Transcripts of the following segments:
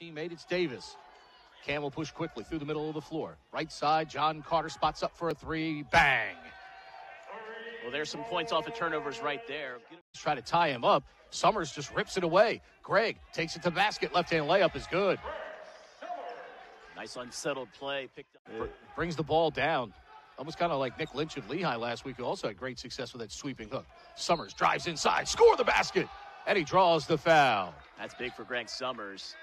Teammate, it's Davis. Cam will push quickly through the middle of the floor. Right side, John Carter spots up for a three. Bang! Well, there's some points off of turnovers right there. Try to tie him up. Summers just rips it away. Greg takes it to basket. Left hand layup is good. Nice unsettled play. Picked up. Br- brings the ball down. Almost kind of like Nic Lynch of Lehigh last week, who also had great success with that sweeping hook. Summers drives inside, score the basket, and he draws the foul. That's big for Greg Summers.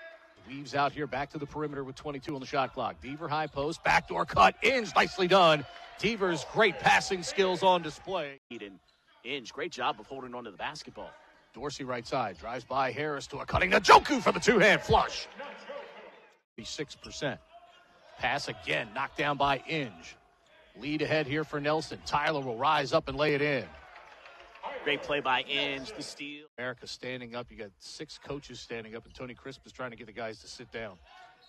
Weaves out here back to the perimeter with 22 on the shot clock. Deaver high post, backdoor cut, Inge, nicely done. Deaver's great passing skills on display. And Inge, great job of holding onto the basketball. Dorsey right side, drives by Harris to a cutting Njoku for the two-hand flush. 6%. Pass again, knocked down by Inge. Lead ahead here for Nelson. Tyler will rise up and lay it in. Great play by Inge, the steal. America standing up. You got six coaches standing up, and Tony Crisp is trying to get the guys to sit down.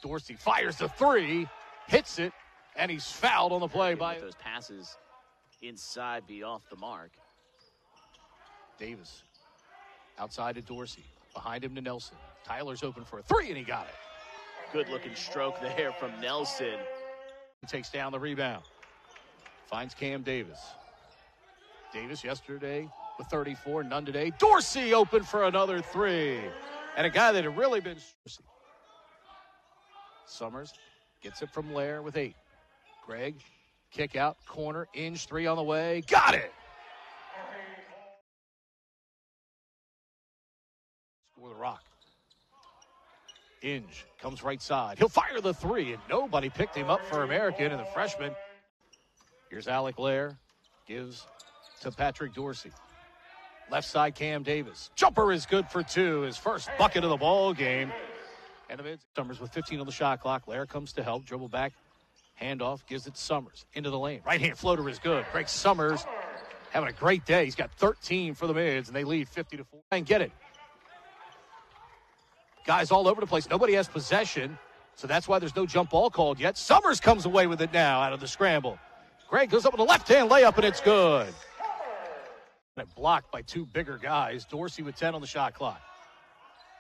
Dorsey fires the three, hits it, and he's fouled on the play by those passes inside be off the mark. Davis. Outside to Dorsey. Behind him to Nelson. Tyler's open for a three, and he got it. Good looking stroke there from Nelson. He takes down the rebound. Finds Cam Davis. Davis yesterday with 34, none today. Dorsey open for another three. And a guy that had really been. Summers gets it from Lair with eight. Greg, kick out, corner, Inge, three on the way. Got it! Score the rock. Inge comes right side. He'll fire the three, and nobody picked him up for American, and the freshman. Here's Alec Lair. Gives to Patrick Dorsey. Left side, Cam Davis. Jumper is good for two. His first bucket of the ball game. And the mid Summers with 15 on the shot clock. Lair comes to help. Dribble back. Handoff. Gives it Summers. Into the lane. Right hand floater is good. Greg Summers having a great day. He's got 13 for the mids, and they lead 50 to 4. And get it. Guys all over the place. Nobody has possession. So that's why there's no jump ball called yet. Summers comes away with it now out of the scramble. Greg goes up with a left hand layup, and it's good. And blocked by two bigger guys. Dorsey with 10 on the shot clock.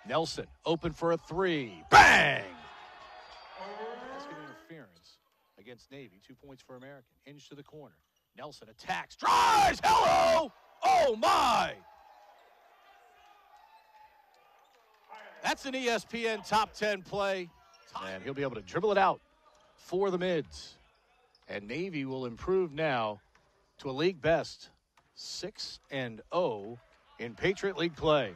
Nelson open for a three. Bang! Basket interference against Navy. Two points for American. Inge to the corner. Nelson attacks, drives. Hello! Oh my! That's an ESPN top 10 play. And he'll be able to dribble it out for the mids. And Navy will improve now to a league best 6 and 0 in Patriot League play.